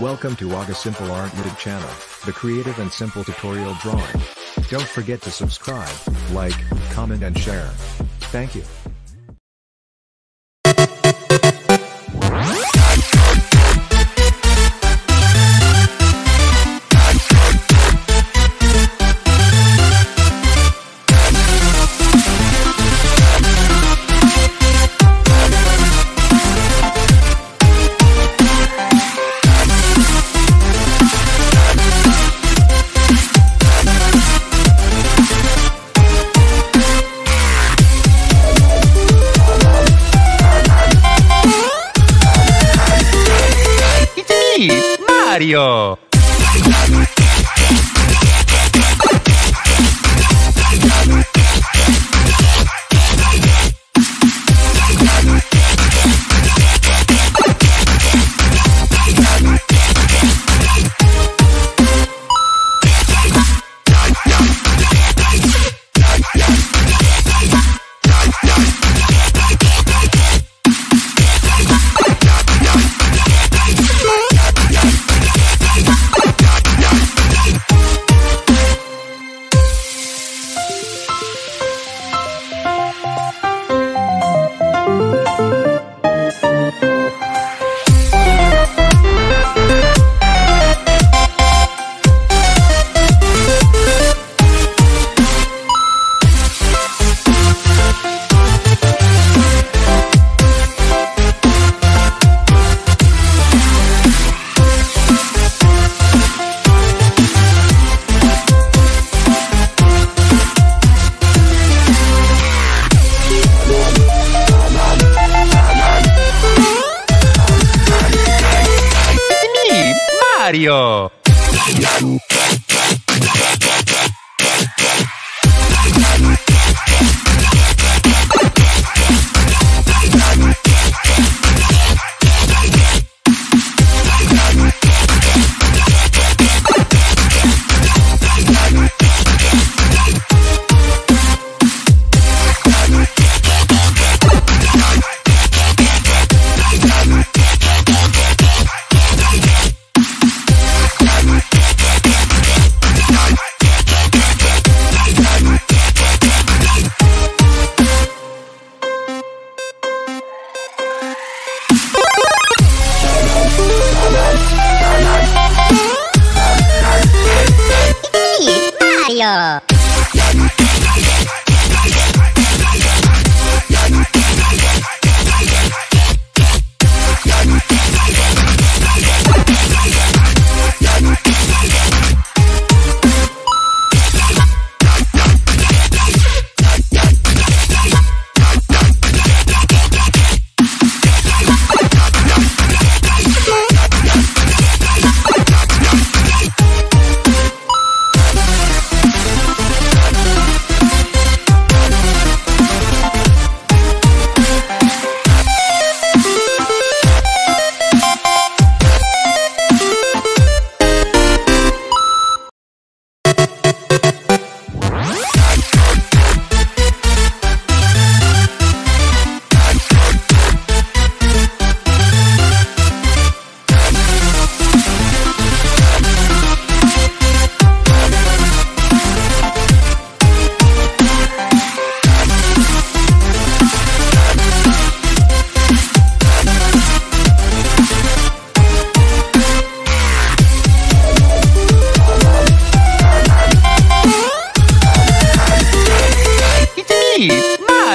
Welcome to Aga Simple Art YouTube channel, the creative and simple tutorial drawing. Don't forget to subscribe, like, comment and share. Thank you. Mario! Radio. Mario.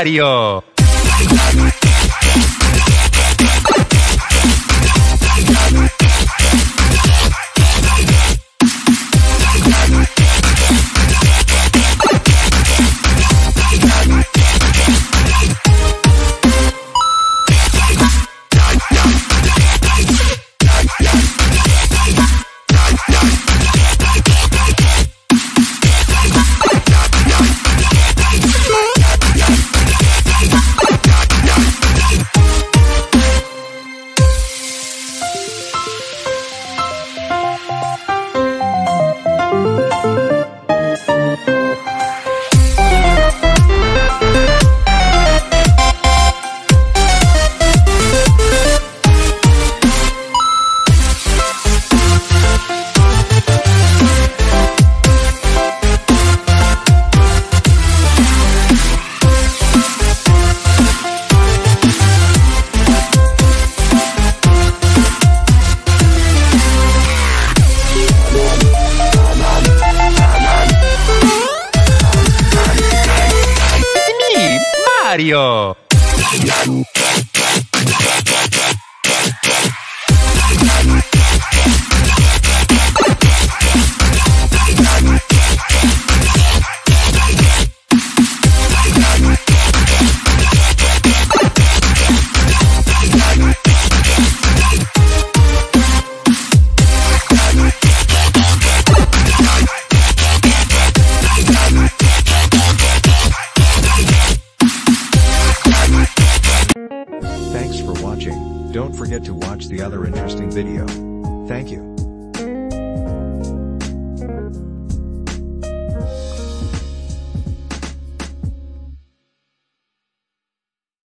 Mario! Radio. The other interesting video. Thank you.